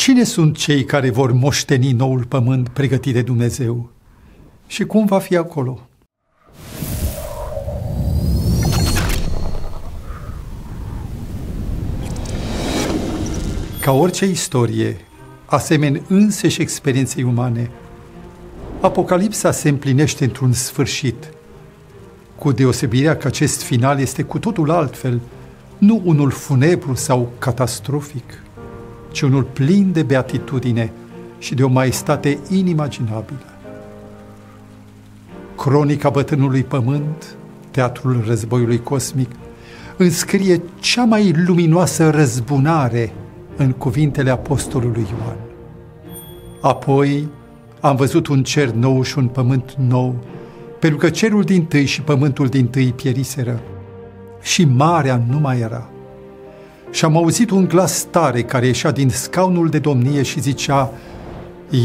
Cine sunt cei care vor moșteni noul pământ pregătit de Dumnezeu? Și cum va fi acolo? Ca orice istorie, asemeni însăși experienței umane, Apocalipsa se împlinește într-un sfârșit, cu deosebirea că acest final este cu totul altfel, nu unul funebru sau catastrofic, ci unul plin de beatitudine și de o maestate inimaginabilă. Cronica bătrânului pământ, teatrul războiului cosmic, înscrie cea mai luminoasă răzbunare în cuvintele apostolului Ioan. Apoi am văzut un cer nou și un pământ nou, pentru că cerul din tâi și pământul din tâi pieriseră și marea nu mai era. Și am auzit un glas tare care ieșea din scaunul de domnie și zicea,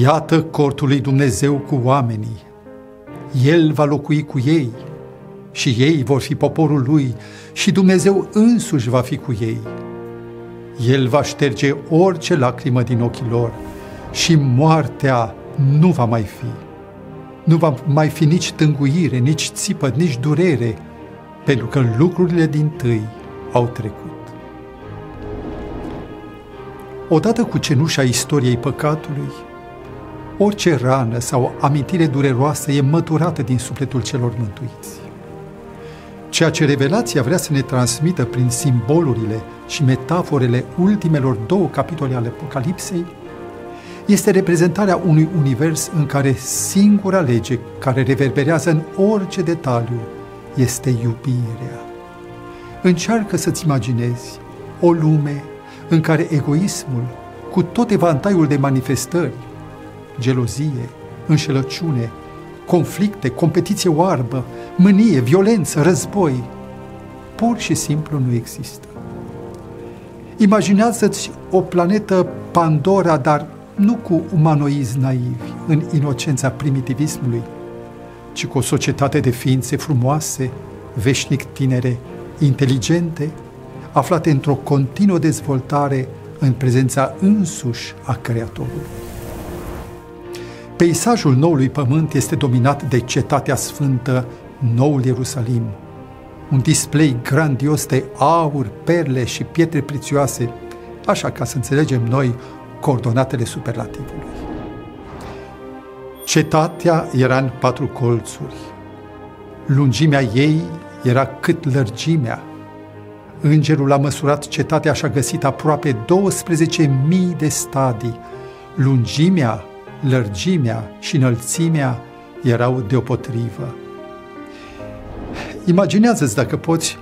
Iată cortul lui Dumnezeu cu oamenii. El va locui cu ei și ei vor fi poporul lui și Dumnezeu însuși va fi cu ei. El va șterge orice lacrimă din ochii lor și moartea nu va mai fi. Nu va mai fi nici tânguire, nici țipă, nici durere, pentru că lucrurile din tâi au trecut. Odată cu cenușa istoriei păcatului, orice rană sau amintire dureroasă e măturată din sufletul celor mântuiți. Ceea ce revelația vrea să ne transmită prin simbolurile și metaforele ultimelor două capitole ale Apocalipsei este reprezentarea unui univers în care singura lege care reverberează în orice detaliu este iubirea. Încearcă să-ți imaginezi o lume în care egoismul, cu tot evantaiul de manifestări, gelozie, înșelăciune, conflicte, competiție oarbă, mânie, violență, război, pur și simplu nu există. Imaginează-ți o planetă Pandora, dar nu cu umanoizi naivi, în inocența primitivismului, ci cu o societate de ființe frumoase, veșnic tinere, inteligente, aflate într-o continuă dezvoltare în prezența însuși a Creatorului. Peisajul noului pământ este dominat de cetatea sfântă, noul Ierusalim, un display grandios de aur, perle și pietre prețioase, așa ca să înțelegem noi coordonatele superlativului. Cetatea era în patru colțuri. Lungimea ei era cât lărgimea. Îngerul a măsurat cetatea și a găsit aproape 12.000 de stadii. Lungimea, lărgimea și înălțimea erau deopotrivă. Imaginează-ți, dacă poți,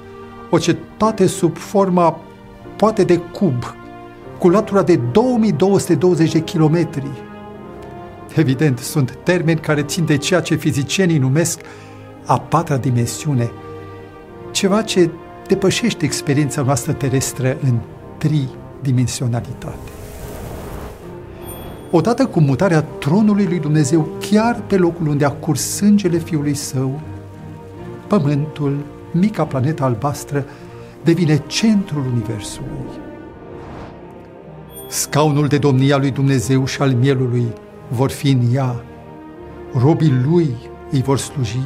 o cetate sub forma poate de cub, cu latura de 2220 de kilometri. Evident, sunt termeni care țin de ceea ce fizicienii numesc a patra dimensiune, ceva ce depășește experiența noastră terestră în tridimensionalitate. Odată cu mutarea tronului lui Dumnezeu chiar pe locul unde a curs sângele Fiului Său, Pământul, mica planetă albastră, devine centrul Universului. Scaunul de domnia lui Dumnezeu și al mielului vor fi în ea. Robii lui îi vor sluji.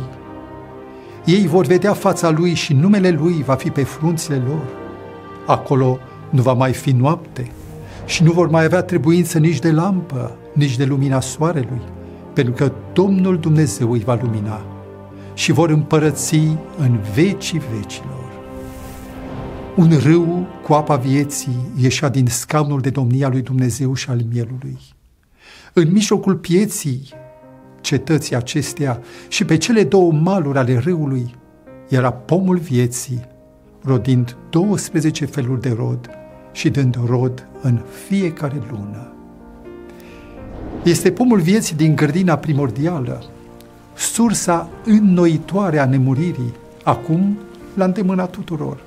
Ei vor vedea fața lui și numele lui va fi pe frunțile lor. Acolo nu va mai fi noapte și nu vor mai avea trebuință nici de lampă, nici de lumina soarelui, pentru că Domnul Dumnezeu îi va lumina și vor împărăți în vecii vecilor. Un râu cu apa vieții ieșea din scaunul de domnia lui Dumnezeu și al mielului. În mijlocul pieții cetății acestea și pe cele două maluri ale râului era pomul vieții, rodind 12 feluri de rod și dând rod în fiecare lună. Este pomul vieții din grădina primordială, sursa înnoitoare a nemuririi, acum la îndemâna tuturor.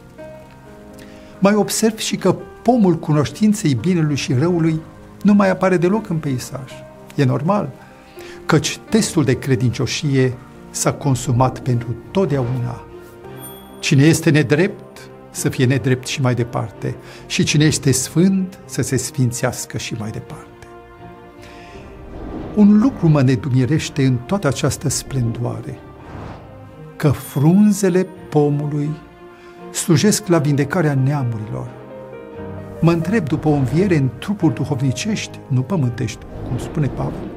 Mai observ și că pomul cunoștinței binelui și răului nu mai apare deloc în peisaj. E normal, căci testul de credincioșie s-a consumat pentru totdeauna. Cine este nedrept, să fie nedrept și mai departe, și cine este sfânt, să se sfințească și mai departe. un lucru mă nedumirește în toată această splendoare, că frunzele pomului slujesc la vindecarea neamurilor. Mă întreb după o înviere în trupuri duhovnicești, nu pământești, cum spune Pavel,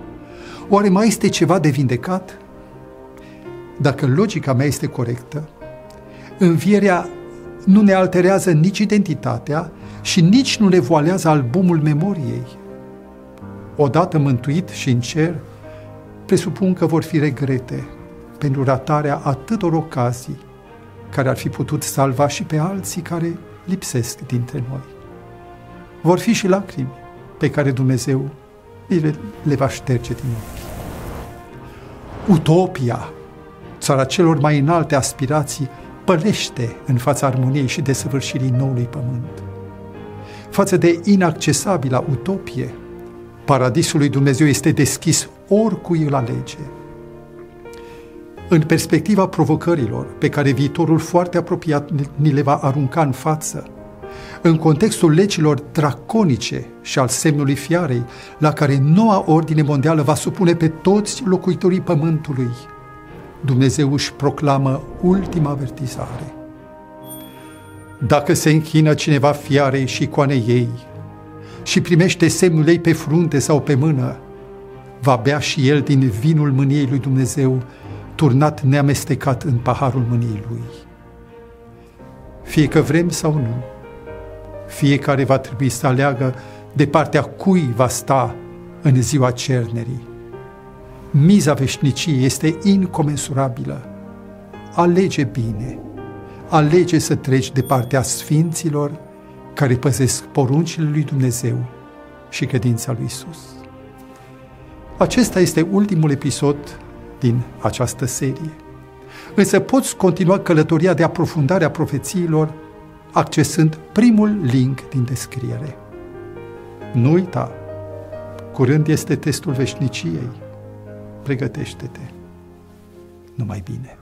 oare mai este ceva de vindecat? Dacă logica mea este corectă, învierea nu ne alterează nici identitatea și nici nu ne voalează albumul memoriei. Odată mântuit și în cer, presupun că vor fi regrete pentru ratarea atâtor ocazii care ar fi putut salva și pe alții care lipsesc dintre noi. Vor fi și lacrimi pe care Dumnezeu le va șterge din ochi. Utopia, țara celor mai înalte aspirații, pălește în fața armoniei și desăvârșirii noului pământ. Față de inaccesabila utopie, paradisul lui Dumnezeu este deschis oricui îl alege. În perspectiva provocărilor pe care viitorul foarte apropiat ni le va arunca în față, în contextul legilor draconice și al semnului fiarei, la care noua ordine mondială va supune pe toți locuitorii pământului, Dumnezeu își proclamă ultima avertizare. Dacă se închină cineva fiarei și coanei ei și primește semnul ei pe frunte sau pe mână, va bea și el din vinul mâniei lui Dumnezeu, turnat neamestecat în paharul mâniei lui. Fie că vrem sau nu, fiecare va trebui să aleagă de partea cui va sta în ziua cernerii miza veșniciei este incomensurabilă. Alege bine, alege să treci de partea sfinților care păzesc poruncile lui Dumnezeu și credința lui Isus. Acesta este ultimul episod din această serie. Însă poți continua călătoria de aprofundare a profețiilor accesând primul link din descriere. Nu uita, curând este testul veșniciei pregătește-te. Numai bine!